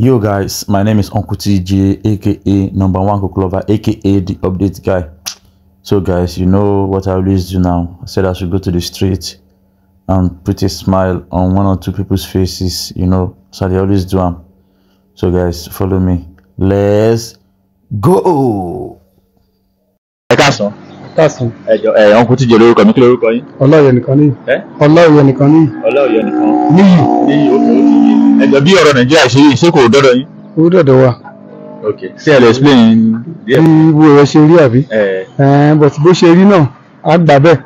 Yo guys, my name is Uncle TJ, aka number one Clover, aka the update guy. So guys, you know what I always do now. I said I should go to the street and put a smile on one or two people's faces, you know. So they always do them. So guys, follow me. Let's go. ẹ káàsán kásán ẹ jọ ẹ ọ̀nkú tíjẹ lórúkọ mi kí lórúkọ yín. ọlọ́yẹ nìkan ní ẹ? Ọlọ́yẹ nìkan ní ọlọ́ọ̀yọ́ nìkan. Níyì. Níyì òkè òkè ẹ jọ bí ọ̀rọ̀ nàìjíríà ṣe rí ṣé kò dọ́dọ̀ yín. owó dọ̀dọ̀ wa. Ok ṣé ẹ lè explain díẹ̀. bí wo rẹ ṣe rí àbí? Ẹ. But bó ṣe rí náà á gbà bẹ́ẹ̀.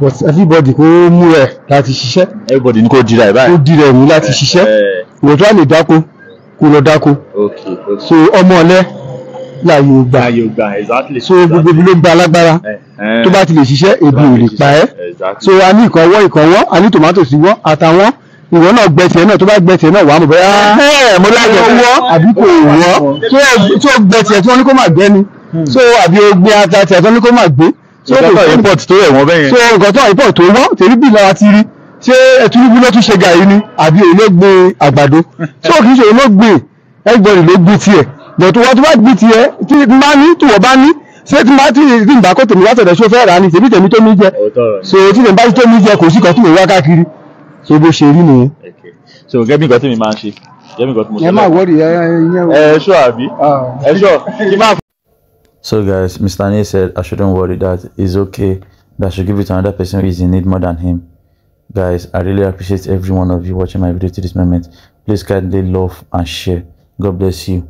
But everybody kó mú rẹ̀ láti ṣiṣẹ́. Everybody ní kò dira ẹ báyìí. di rẹ̀ mú láti ṣiṣẹ́ ẹ. ìwọ tó wà lè dáko kó lọ dáko. Ok ok. So ọmọ ọ̀lẹ láàyè ò gbà. Ayò gbà exactly. so gbogbo ibi ló gba alágbára. Ẹ ẹ tó bá ti lè ṣiṣẹ́ ebi ò lè pa ẹ́. So a ní ìkànwọ́ ìkànwọ́ a ní tòmátò sí wọ́n àtàwọn ìwọ náà gbẹ tiẹ̀ náà tó bá gbẹ tiẹ̀ náà wà á mọ̀ bẹ́ẹ̀ mo lájọ wọ́? àbí kò wọ́? tó tó gbẹ tiẹ̀ tí wọ́n ní kó má gbẹ ni? So àbí o gbé ata tí wọ́n ní kó má gbé? So kò sí import tó rẹ̀ wọ́n bẹ́yẹn. so nǹkan tó àìpọ̀ tó wọ́n tèmi bí lára ti rí. Ṣé ẹtúrúbú ló tún ṣe gàrí ni? Àbí òun ló gbé àgbàdo? So kì í ṣe òun ló gbé everybody ló gbé tiẹ̀ but wọ́n tó bá gbé tiẹ̀ tí n bá ní tí wọ́n bá ní ṣé tí n bá tí tí n bá kó tèmi látọ̀dọ̀ ṣó fẹ́ rà á ni tèmi tèmi tó mi jẹ so tí tèmi bá tó mi jẹ kò sí kan tí mo wá káàkiri so bó ṣe rí nìyẹn. Okay. so gẹ́gẹ́ bí nǹkan tí mi máa ń ṣe gẹ́gẹ́ bí nǹkan tí mo ẹ má wọ́ọ̀rì ẹ ẹ ẹ ṣọ́ àbí ẹ ṣọ́ kí máa So guys, Mr. Ne said I shouldn't worry that it's okay. That I should give it to another person who is in need more than him. Guys, I really appreciate every one of you watching my video to this moment. Please kindly love and share. God bless you.